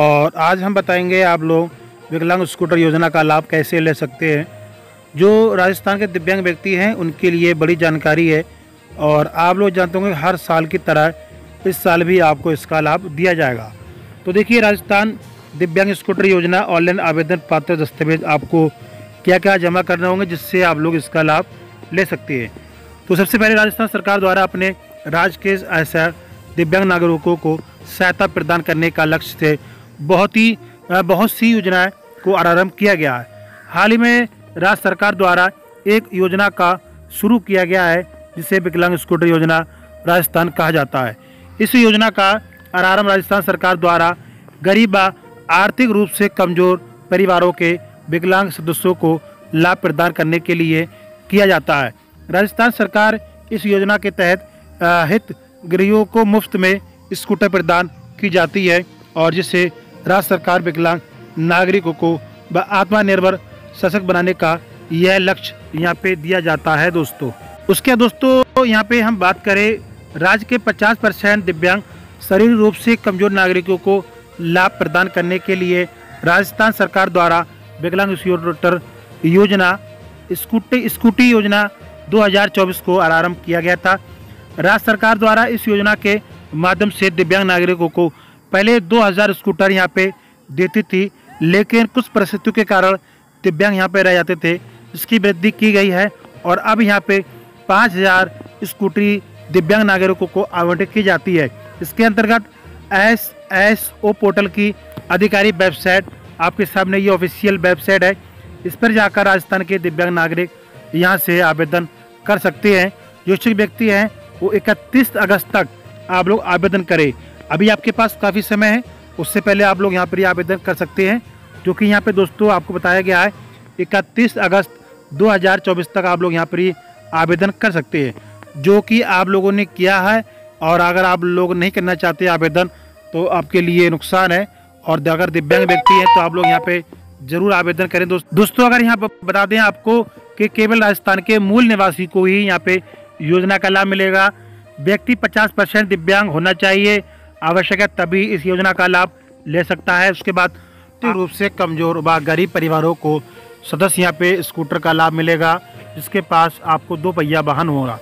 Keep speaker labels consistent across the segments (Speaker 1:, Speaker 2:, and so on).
Speaker 1: और आज हम बताएँगे आप लोग विकलांग स्कूटर योजना का लाभ कैसे ले सकते हैं। जो राजस्थान के दिव्यांग व्यक्ति हैं, उनके लिए बड़ी जानकारी है और आप लोग जानते होंगे हर साल की तरह इस साल भी आपको इसका लाभ दिया जाएगा। तो देखिए, राजस्थान दिव्यांग स्कूटर योजना ऑनलाइन आवेदन पात्र दस्तावेज़ आपको क्या क्या जमा करने होंगे, जिससे आप लोग इसका लाभ ले सकते हैं। तो सबसे पहले राजस्थान सरकार द्वारा अपने राज्य के ऐसा दिव्यांग नागरिकों को सहायता प्रदान करने का लक्ष्य से बहुत ही बहुत सी योजनाएँ को आरंभ किया गया है। हाल ही में राज्य सरकार द्वारा एक योजना का शुरू किया गया है, जिसे विकलांग स्कूटर योजना राजस्थान कहा जाता है। इस योजना का आरंभ राजस्थान सरकार द्वारा गरीब व आर्थिक रूप से कमज़ोर परिवारों के विकलांग सदस्यों को लाभ प्रदान करने के लिए किया जाता है। राजस्थान सरकार इस योजना के तहत हित गृहियों को मुफ़्त में स्कूटर प्रदान की जाती है और जिससे राज्य सरकार विकलांग नागरिकों को आत्मनिर्भर सशक्त बनाने का यह लक्ष्य यहाँ पे दिया जाता है दोस्तों। उसके दोस्तों, यहाँ पे हम बात करें राज्य के 50 परसेंट दिव्यांग शरीर रूप से कमज़ोर नागरिकों को लाभ प्रदान करने के लिए राजस्थान सरकार द्वारा विकलांग योजना, स्कूटी स्कूटी योजना 2024 को आरंभ किया गया था। राज्य सरकार द्वारा इस योजना के माध्यम से दिव्यांग नागरिकों को पहले 2000 स्कूटर यहाँ पे देती थी, लेकिन कुछ परिस्थितियों के कारण दिव्यांग यहाँ पे रह जाते थे। इसकी वृद्धि की गई है और अब यहाँ पे 5000 स्कूटरी दिव्यांग नागरिकों को आवंटित की जाती है। इसके अंतर्गत एस एस ओ पोर्टल की अधिकारी वेबसाइट, आपके सामने ये ऑफिशियल वेबसाइट है। इस पर जाकर राजस्थान के दिव्यांग नागरिक यहाँ से आवेदन कर सकते हैं। जो व्यक्ति हैं, वो 31 अगस्त तक आप लोग आवेदन करें। अभी आपके पास काफ़ी समय है, उससे पहले आप लोग यहाँ पर आवेदन कर सकते हैं क्योंकि यहाँ पे दोस्तों आपको बताया गया है, इकतीस अगस्त 2024 तक आप लोग यहाँ पर आवेदन कर सकते हैं, जो कि आप लोगों ने किया है, और अगर आप लोग नहीं करना चाहते आवेदन तो आपके लिए नुकसान है, और अगर दिव्यांग व्यक्ति हैं तो आप लोग यहाँ पे ज़रूर आवेदन करें, दोस्त, दोस्तों अगर यहाँ बता दें आपको कि केवल राजस्थान के मूल निवासी को ही यहाँ पे योजना का लाभ मिलेगा, व्यक्ति 50 परसेंट दिव्यांग होना चाहिए आवश्यक है तभी इस योजना का लाभ ले सकता है। उसके बाद रूप से कमज़ोर व गरीब परिवारों को सदस्य यहाँ पे स्कूटर का लाभ मिलेगा जिसके पास आपको दो पहिया वाहन होगा।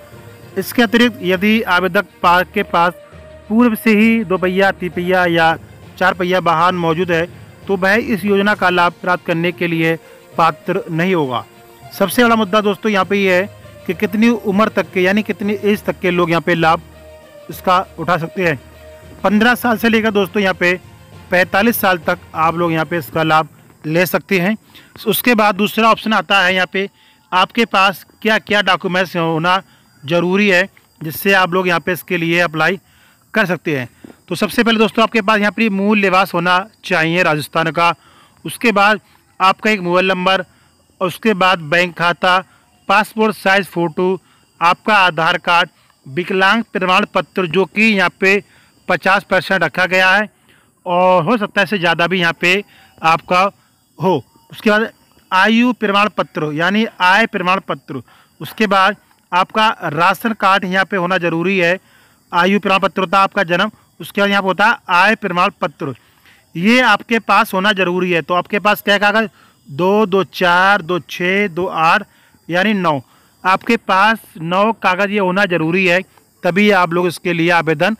Speaker 1: इसके अतिरिक्त यदि आवेदक पार्क के पास पूर्व से ही दो पहिया तिपहिया या चार पहिया वाहन मौजूद है तो वह इस योजना का लाभ प्राप्त करने के लिए पात्र नहीं होगा। सबसे बड़ा मुद्दा दोस्तों यहाँ पे ये है कि कितनी उम्र तक के यानी कितनी एज तक के लोग यहाँ पे लाभ इसका उठा सकते हैं। पंद्रह साल से लेकर दोस्तों यहाँ पे पैंतालीस साल तक आप लोग यहाँ पे इसका लाभ ले सकते हैं। उसके बाद दूसरा ऑप्शन आता है यहाँ पे आपके पास क्या क्या डॉक्यूमेंट्स होना ज़रूरी है, जिससे आप लोग यहाँ पे इसके लिए अप्लाई कर सकते हैं। तो सबसे पहले दोस्तों आपके पास यहाँ पर मूल लिबास होना चाहिए राजस्थान का। उसके बाद आपका एक मोबाइल नंबर, उसके बाद बैंक खाता, पासपोर्ट साइज़ फ़ोटो, आपका आधार कार्ड, विकलांग प्रमाण पत्र, जो कि यहाँ पे 50 परसेंट रखा गया है और हो सकता है इससे ज़्यादा भी यहाँ पे आपका हो। उसके बाद आयु प्रमाण पत्र, यानी आय प्रमाण पत्र। उसके बाद आपका राशन कार्ड यहाँ पे होना ज़रूरी है। आयु प्रमाण पत्र होता है आपका जन्म, उसके बाद यहाँ पर होता है आय प्रमाण पत्र। ये आपके पास होना ज़रूरी है। तो आपके पास क्या कागज़ दो दो, चार, दो, छः, दो, आठ, यानी नौ। आपके पास नौ कागज़ ये होना ज़रूरी है। तभी आप लोग इसके लिए आवेदन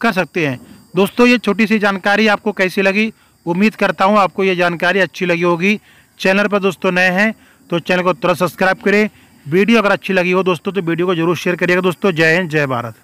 Speaker 1: कर सकते हैं। दोस्तों, ये छोटी सी जानकारी आपको कैसी लगी? उम्मीद करता हूँ आपको ये जानकारी अच्छी लगी होगी। चैनल पर दोस्तों नए हैं तो चैनल को तुरंत सब्सक्राइब करें। वीडियो अगर अच्छी लगी हो दोस्तों तो वीडियो को ज़रूर शेयर करिएगा दोस्तों। जय हिंद, जय भारत।